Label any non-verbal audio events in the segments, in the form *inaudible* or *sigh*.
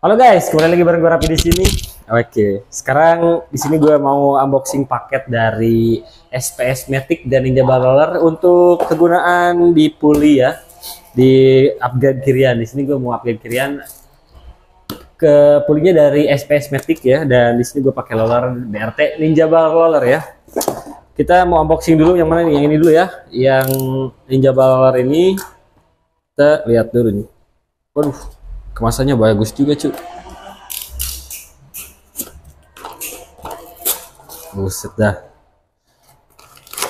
Halo guys, kembali lagi bareng gue Rapi di sini. Oke, sekarang di sini gue mau unboxing paket dari SPS Matic dan Ninja Roller untuk kegunaan di puli ya, di upgrade kirian. Di sini gue mau upgrade kirian ke pulinya dari SPS Matic ya, dan di sini gue pakai roller BRT Ninja Roller ya. Kita mau unboxing dulu yang mana nih? Yang ini dulu ya, yang Ninja Roller ini kita lihat dulu nih. Waduh, kemasannya bagus juga cuy buset dah.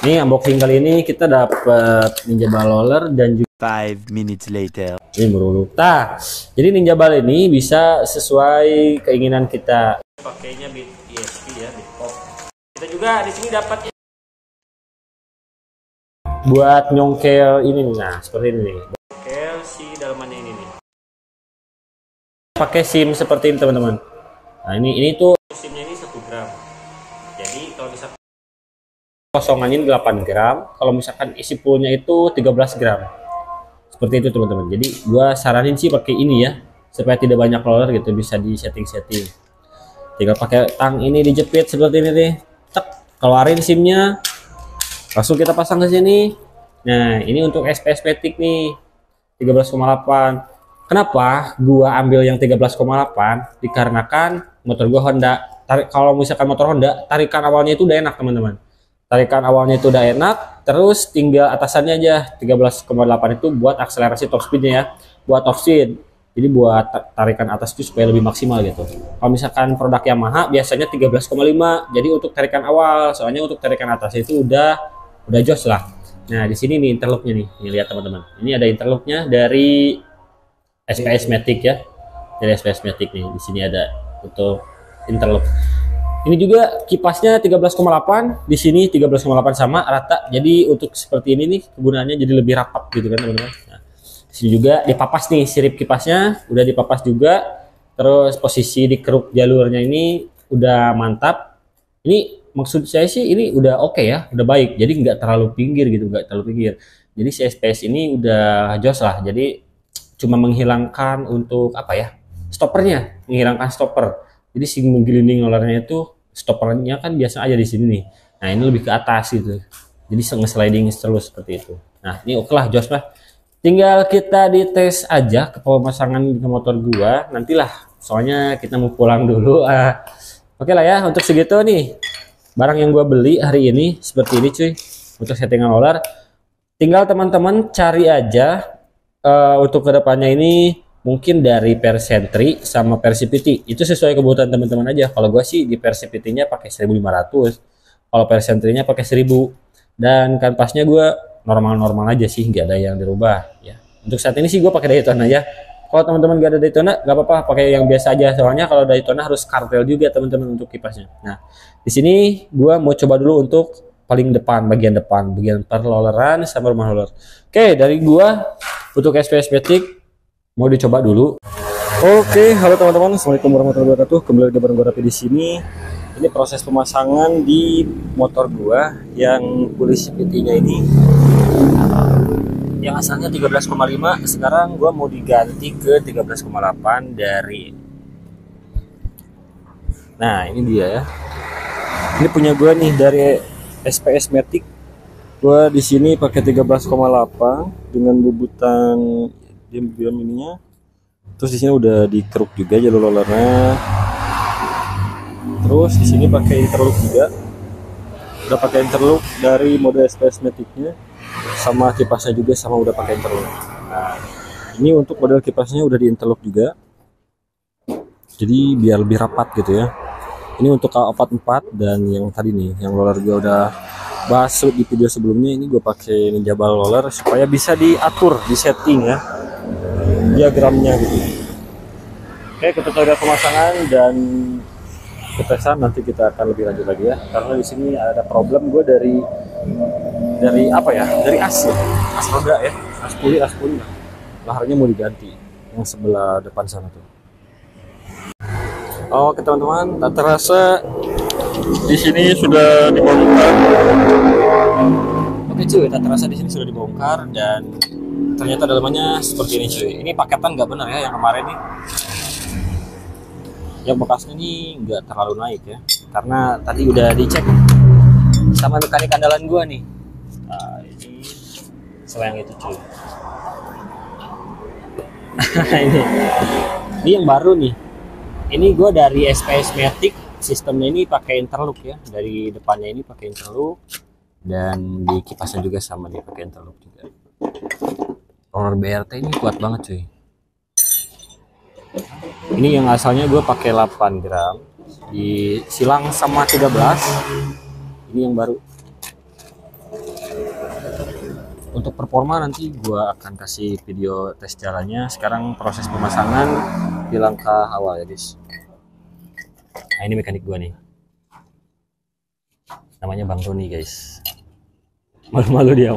Ini unboxing kali ini kita dapat ninja ball roller dan juga Five minutes later. ini berulu nah jadi ninja ball ini bisa sesuai keinginan kita. Pakainya bit ESP ya bit pop. Kita juga di sini dapat buat nyongkel ini nah seperti ini nih. Nyongkel si dalamannya ini pakai SIM seperti ini teman-teman. Nah ini ini tuh SIMnya ini satu gram. Jadi kalau misalkan kosongannya 8 gram, kalau misalkan isi fullnya itu 13 gram. Seperti itu teman-teman. Jadi gua saranin sih pakai ini ya, supaya tidak banyak roller gitu bisa di setting-setting. Tinggal pakai tang ini dijepit seperti ini nih. Tek, keluarin SIM-nya. Langsung kita pasang ke sini. Nah, ini untuk SPS Matic nih. 13,8 Kenapa gua ambil yang 13,8? Dikarenakan motor gua Honda. Tarik kalau misalkan motor Honda, tarikan awalnya itu udah enak, teman-teman. Tarikan awalnya itu udah enak, terus tinggal atasannya aja 13,8 itu buat akselerasi top speednya ya, buat top speed. Jadi buat tarikan atas itu supaya lebih maksimal gitu. Kalau misalkan produk Yamaha biasanya 13,5. Jadi untuk tarikan awal, soalnya untuk tarikan atas itu udah udah jos lah. Nah, di sini nih interlocknya nih. Nih lihat teman-teman. Ini ada interlocknya dari SPS Matic ya. Dari SPS Matic nih di sini ada untuk interlock. Ini juga kipasnya 13,8 di sini 13,8 sama rata. Jadi untuk seperti ini nih kegunaannya jadi lebih rapat gitu kan teman-teman. Nah, di sini juga dipapas nih sirip kipasnya udah dipapas juga. Terus posisi di keruk jalurnya ini udah mantap. Ini maksud saya sih ini udah oke okay ya udah baik. Jadi nggak terlalu pinggir gitu nggak terlalu pinggir. Jadi si SPS ini udah jos lah. Jadi cuma menghilangkan untuk apa ya stoppernya menghilangkan stopper jadi si menggelinding rollernya itu stoppernya kan biasa aja di sini nih. Nah ini lebih ke atas gitu. Jadi nge-sliding terus seperti itu. Nah ini oke lah Jos lah. Tinggal kita dites aja ke pemasangan ke motor gua. Nantilah soalnya kita mau pulang dulu. Uh, *laughs* oke lah ya untuk segitu nih barang yang gua beli hari ini seperti ini cuy. Untuk settingan roller tinggal teman-teman cari aja uh, untuk ke depannya ini mungkin dari Persentri sama Persipiti itu sesuai kebutuhan teman-teman aja. Kalau gue sih di Persipiti-nya pakai 1500 kalau Persentrinya pakai 1000 dan kanvasnya gue normal-normal aja sih nggak ada yang dirubah ya. Untuk saat ini sih gue pakai Daytona ya. Kalau teman-teman gak ada Daytona nggak apa-apa pakai yang biasa aja. Soalnya kalau Daytona harus kartel juga teman-teman untuk kipasnya. Nah di sini gue mau coba dulu untuk paling depan bagian depan bagian perloleran sama rumah roller oke dari gua untuk SPS Matic mau dicoba dulu. Oke, halo teman-teman, assalamualaikum warahmatullahi wabarakatuh. Kembali lagi bareng Rapi di sini. Ini proses pemasangan di motor gua yang polisi PT-nya ini yang asalnya 13,5 sekarang gua mau diganti ke 13,8 dari Nah, ini dia ya. Ini punya gua nih dari SPS Matic. Gua di sini pakai 13,8 dengan bubutan diam diam ininya. Terus di sini udah dikeruk juga jalur rollernya terus di sini pakai interlock juga. Udah pakai interlock dari mode SPS Maticnya sama kipasnya juga sama udah pakai interlock nah ini untuk model kipasnya udah di interlock juga. Jadi biar lebih rapat gitu ya ini untuk K44 dan yang tadi nih yang roller juga udah bahas di video sebelumnya ini gue pakai ninja ball roller supaya bisa diatur di setting ya diagramnya gitu. Oke kita coba pemasangan dan ketesan nanti kita akan lebih lanjut lagi ya karena di sini ada problem gue dari dari apa ya dari as ya as roda ya as puli as puli laharnya mau diganti yang sebelah depan sana tuh oke teman-teman tak terasa di sini sudah dibongkar. Oke cuy, tak terasa di sini sudah dibongkar dan ternyata dalamannya seperti ini cuy. Ini paketan nggak benar ya yang kemarin nih. yang bekasnya ini nggak terlalu naik ya karena tadi udah dicek sama mekanik andalan gua nih nah, ini selang itu cuy *laughs* ini ini yang baru nih ini gua dari SPS Matic sistemnya ini pakai interlock ya. Dari depannya ini pakai interlock. Dan di kipasnya juga sama dia pakai interlock juga. Roller BRT ini kuat banget cuy. Ini yang asalnya gue pakai 8 gram. Di silang sama 13 ini yang baru. Untuk performa nanti gue akan kasih video tes jalannya. Sekarang proses pemasangan di langkah awal ya guys nah ini mekanik gue nih. Namanya Bang Tony guys. Malu-malu dia.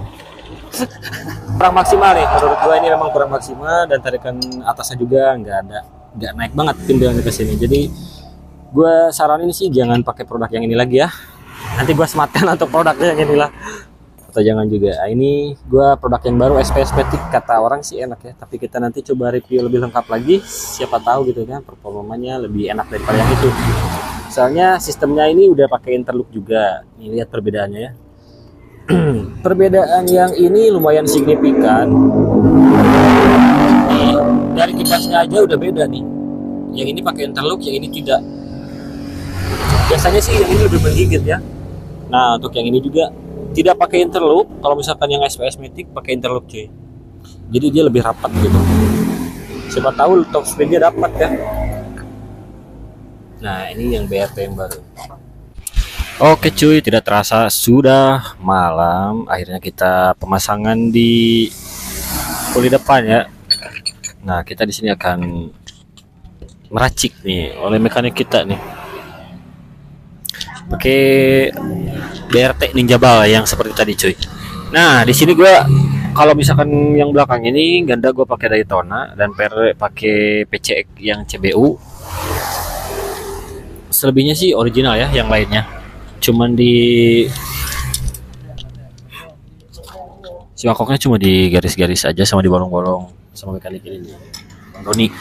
Kurang maksimal nih. Menurut gua ini memang kurang maksimal dan tarikan atasnya juga nggak ada nggak naik banget timbangannya ke sini. Jadi gua saranin sih jangan pakai produk yang ini lagi ya. Nanti gua sematkan *laughs* untuk produknya yang inilah atau jangan juga. Nah, ini gua produk yang baru SPS Matic kata orang sih enak ya tapi kita nanti coba review lebih lengkap lagi. Siapa tahu gitu kan performanya lebih enak daripada yang itu. Soalnya sistemnya ini udah pakai interlock juga. Nih lihat perbedaannya ya. *clears throat* Perbedaan yang ini lumayan signifikan. Dari kipasnya aja udah beda nih. Yang ini pakai interlock yang ini tidak. Biasanya sih yang ini lebih menggigit ya. Nah untuk yang ini juga tidak pakai interlock kalau misalkan yang SPS Matic pakai interlock cuy jadi dia lebih rapat gitu siapa tahu top speednya dapat kan nah ini yang BRT yang baru Oke cuy, tidak terasa sudah malam. Akhirnya kita pemasangan di puli depan ya. Nah, kita di sini akan meracik nih oleh mekanik kita nih. Pakai BRT Ninja Bal yang seperti tadi cuy. Nah, di sini gua kalau misalkan yang belakang ini ganda gue pakai Daytona dan per pakai PCX yang CBU. Selebihnya sih original ya, yang lainnya cuman di si makoknya cuma di garis-garis aja sama di bolong-bolong sama mekanik ini Bang Doni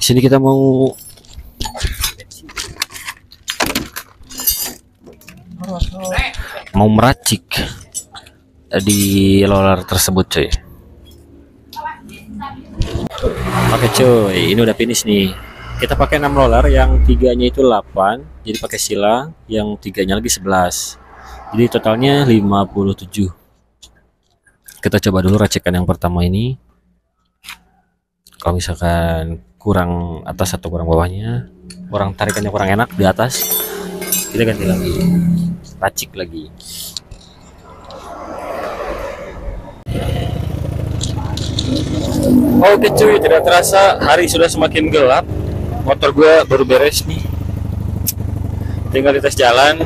sini kita mau mau meracik di roller tersebut cuy. Oke cuy ini udah finish nih. Kita pakai 6 roller yang tiganya itu 8 jadi pakai silang yang tiganya lagi 11 jadi totalnya 57 kita coba dulu racikan yang pertama ini. Kalau misalkan kurang atas atau kurang bawahnya kurang tarikannya kurang enak di atas kita ganti lagi racik lagi. Oke cuy, tidak terasa hari sudah semakin gelap. Motor gue baru beres nih. Tinggal dites jalan.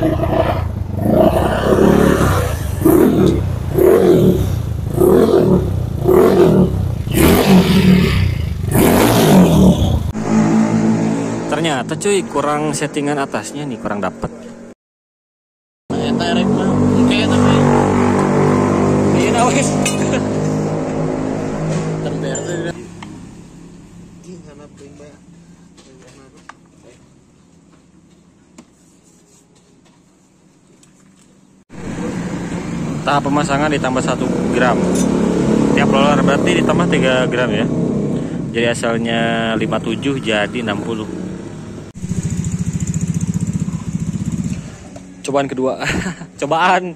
Ternyata cuy kurang settingan atasnya nih kurang dapet tahap pemasangan ditambah 1 gram. Tiap roller berarti ditambah 3 gram ya? Jadi asalnya 57 jadi 60 cobaan kedua. *laughs* Cobaan